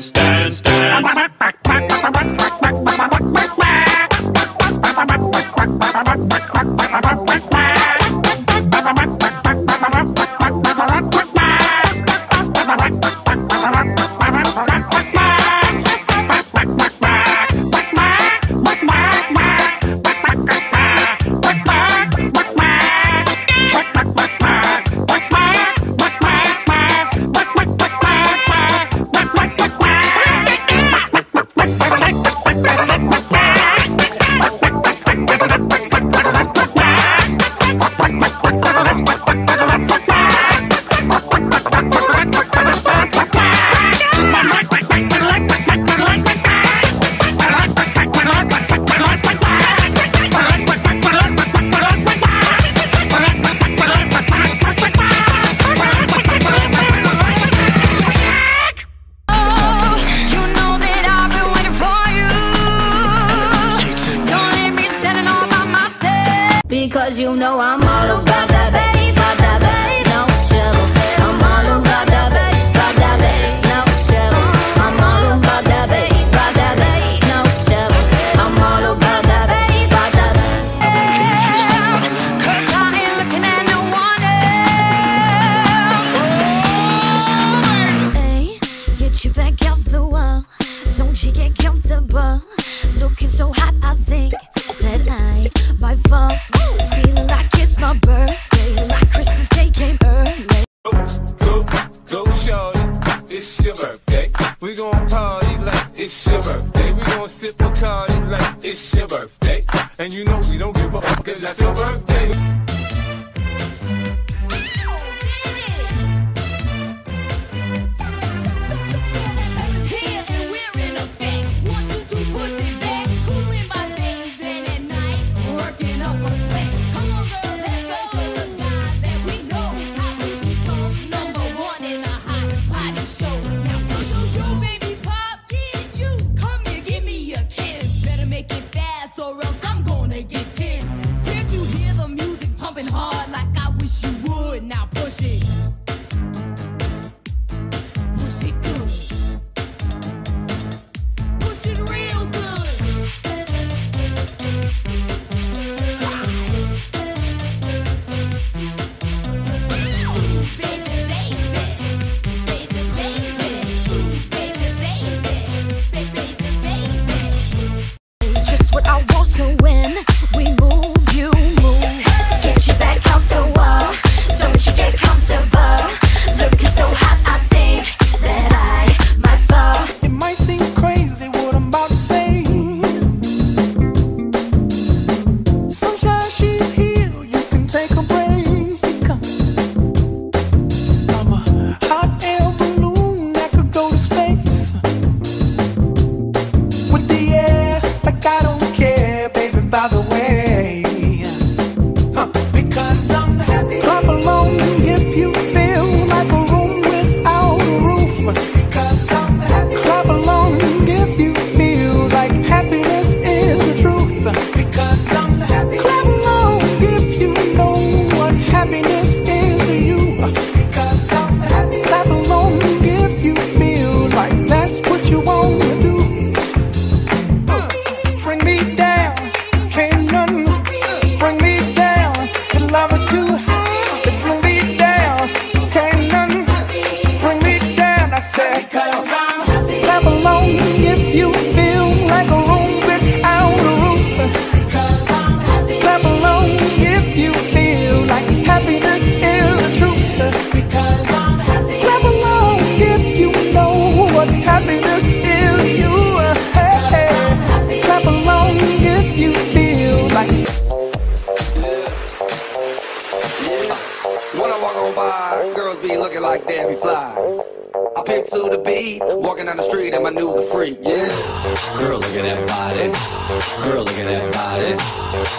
stand, stand, stand. Cause you know I'm all about that I pick to the beat, walking down the street and I knew the freak, yeah. Girl, look at that body. Girl, look at that body.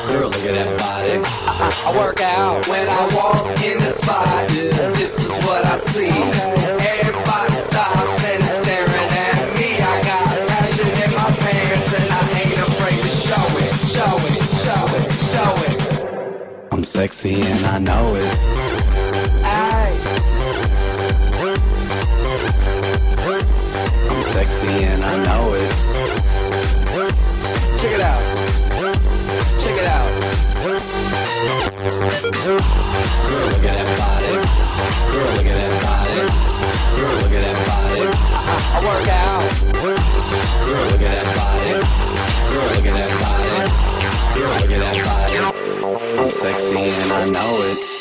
Girl, look at that body. I, I, work out when I walk in the spot. This is what I see. Everybody stops and is staring at me. I got passion in my pants and I ain't afraid to show it, show it, show it, show it. I'm sexy and I know it. Sexy and I know it. Check it out. Check it out. Girl, look at that body. Girl, look at that body. Girl, look at that body. I work out. Girl, look at that body. Girl, look at that body. Girl, look at that body. I'm sexy and I know it.